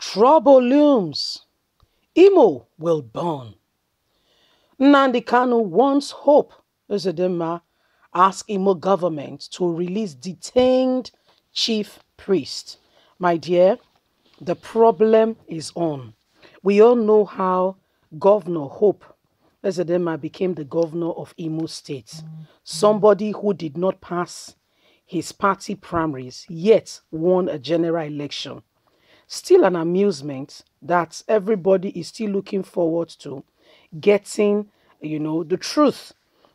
Trouble looms. Imo will burn. Nnamdi Kanu wants hope. Uzodinma ask Imo government to release detained chief priest. My dear, the problem is on. We all know how Governor Hope Uzodinma became the governor of Imo State. Somebody who did not pass his party primaries yet won a general election. Still an amusement that everybody is still looking forward to getting, you know, the truth.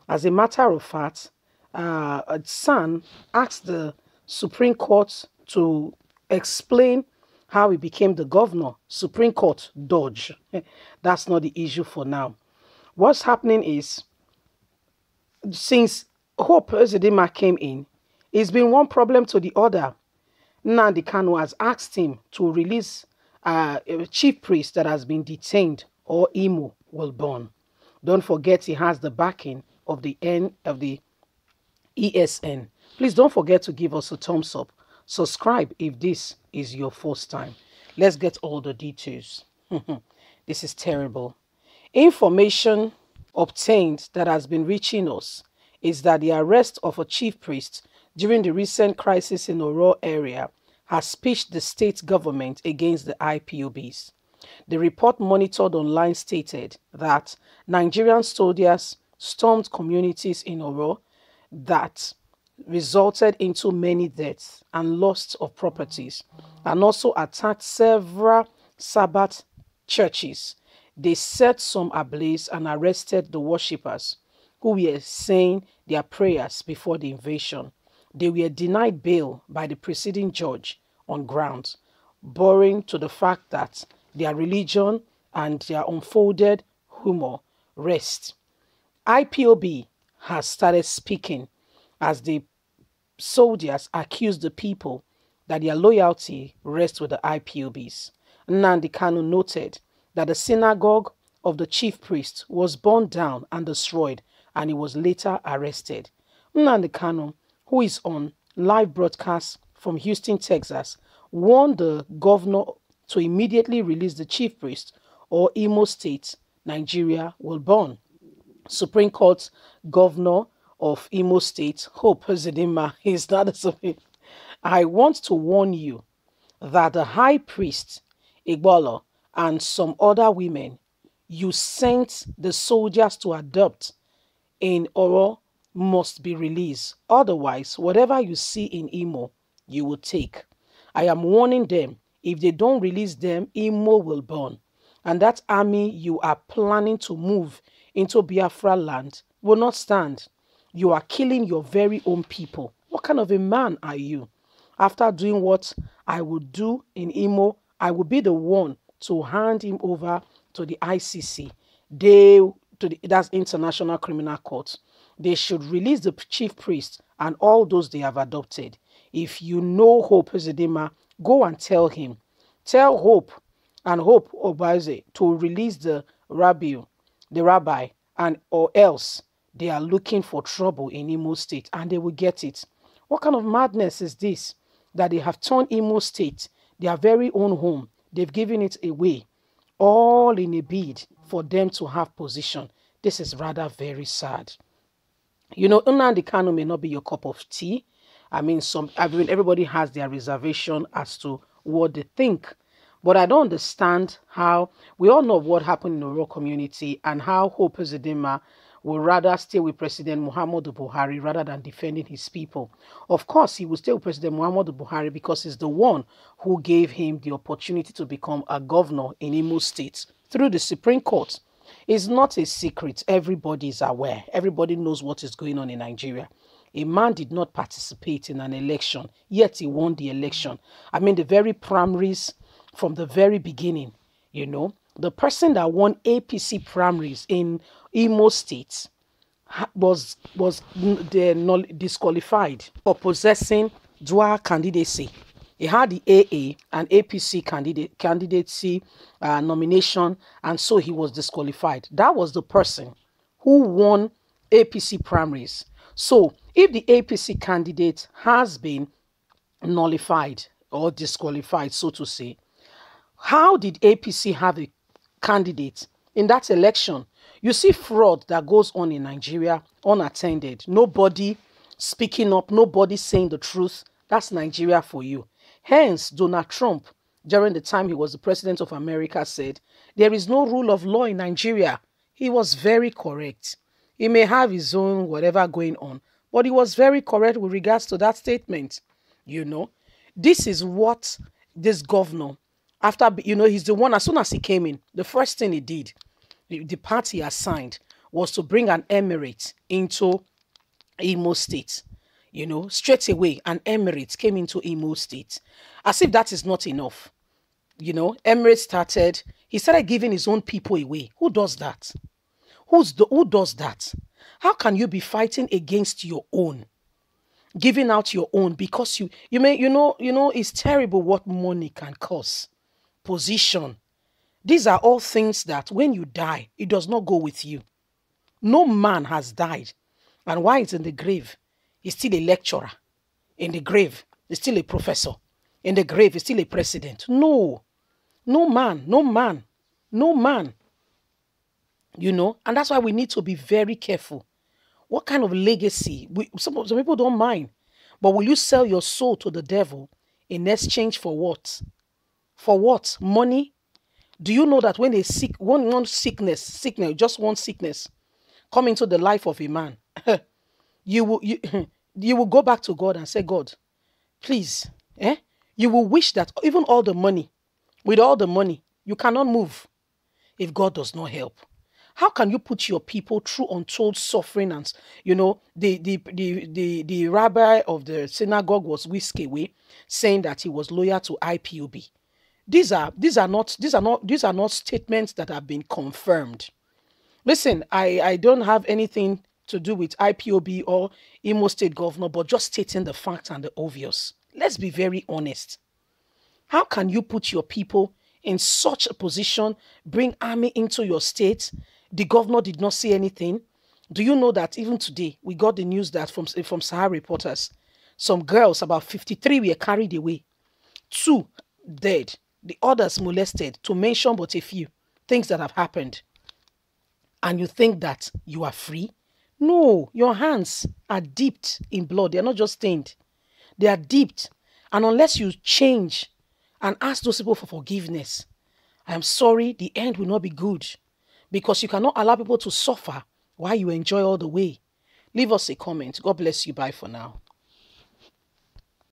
As a matter of fact, uh, son asked the Supreme Court to explain how he became the governor. Supreme Court dodge. That's not the issue for now. What's happening is, since Hope Uzodinma came in, it's been one problem to the other. Nnamdi Kanu has asked him to release uh, a chief priest that has been detained or Imo will burn. Don't forget he has the backing of the N of the ESN. Please don't forget to give us a thumbs up. Subscribe if this is your first time. Let's get all the details. this is terrible. Information obtained that has been reaching us is that the arrest of a chief priest during the recent crisis in Orlu area has pitched the state government against the IPOBs. The report monitored online stated that Nigerian soldiers stormed communities in Orlu that resulted into many deaths and loss of properties and also attacked several Sabbath churches. They set some ablaze and arrested the worshippers who were saying their prayers before the invasion. They were denied bail by the preceding judge on grounds, boring to the fact that their religion and their unfolded humor rest. IPOB has started speaking as the soldiers accuse the people that their loyalty rests with the IPOBs. Nnamdi Kanu noted that the synagogue of the chief priest was burned down and destroyed and he was later arrested. Nnamdi Kanu, who is on live broadcast from Houston, Texas, warned the governor to immediately release the chief priest or Imo State, Nigeria will burn. Supreme Court Governor of Imo State, Hope Uzodinma, is not a I want to warn you that the high priest, Igbolo, and some other women you sent the soldiers to adopt in Orlu must be released. Otherwise, whatever you see in Imo, you will take. I am warning them, if they don't release them, Imo will burn. And that army you are planning to move into Biafra land will not stand. You are killing your very own people. What kind of a man are you? After doing what I would do in Imo, I will be the one to hand him over to the ICC. They to the that's International Criminal Court. They should release the chief priest and all those they have adopted. If you know Hope Uzodinma, go and tell him. Tell Hope and Hope Obaze to release the rabbi, the rabbi, and or else they are looking for trouble in Imo State and they will get it. What kind of madness is this? That they have turned Imo State, their very own home, they've given it away, all in a bid for them to have position. This is rather very sad. You know, Nnamdi Kanu may not be your cup of tea. I mean, some I mean, everybody has their reservation as to what they think. But I don't understand how we all know what happened in the rural community and how Hope Uzodinma would rather stay with President Muhammadu Buhari rather than defending his people. Of course, he will stay with President Muhammadu Buhari because he's the one who gave him the opportunity to become a governor in Imo State through the Supreme Court. is not a secret. Everybody is aware. Everybody knows what is going on in Nigeria. A man did not participate in an election, yet he won the election. I mean, the very primaries from the very beginning, you know, the person that won APC primaries in Imo State was was disqualified for possessing dual candidacy. He had the AA and APC candidate candidacy uh, nomination, and so he was disqualified. That was the person who won APC primaries. So, if the APC candidate has been nullified or disqualified, so to say, How did APC have a candidate in that election? You see fraud that goes on in Nigeria unattended. Nobody speaking up, nobody saying the truth. That's Nigeria for you. Hence, Donald Trump, during the time he was the president of America, said, There is no rule of law in Nigeria. He was very correct. He may have his own whatever going on, but he was very correct with regards to that statement. You know, this is what this governor, after, you know, he's the one, as soon as he came in, the first thing he did, the, the party assigned, was to bring an emirate into Imo State. You know, straight away, an emirate came into Imo State. As if that is not enough. You know, emirate started, he started giving his own people away. Who does that? Who's the, who does that? How can you be fighting against your own? Giving out your own because you you may you know you know it's terrible what money can cause. Position. These are all things that when you die, it does not go with you. No man has died. And why he's in the grave, he's still a lecturer. In the grave, he's still a professor. In the grave, he's still a president. No. No man, no man, no man. You know, and that's why we need to be very careful. What kind of legacy? We, some, some people don't mind. But will you sell your soul to the devil in exchange for what? For what? Money? Do you know that when a sick one, one sickness, sickness, just one sickness, come into the life of a man, you will you, you will go back to God and say, God, please, eh? You will wish that even all the money, with all the money, you cannot move if God does not help. How can you put your people through untold suffering? And you know, the the the the, the rabbi of the synagogue was whisked away, saying that he was loyal to IPOB. These are these are not these are not these are not statements that have been confirmed. Listen, I I don't have anything to do with IPOB or Imo State governor, but just stating the facts and the obvious. Let's be very honest. How can you put your people in such a position, bring army into your state? The governor did not say anything. Do you know that even today, we got the news that from, from Sahara reporters, some girls, about 53, were carried away. Two dead. The others molested, to mention but a few things that have happened. And you think that you are free? No, your hands are dipped in blood. They are not just stained. They are dipped. And unless you change and ask those people for forgiveness, I am sorry, the end will not be good. Because you cannot allow people to suffer while you enjoy all the way. Leave us a comment. God bless you. Bye for now.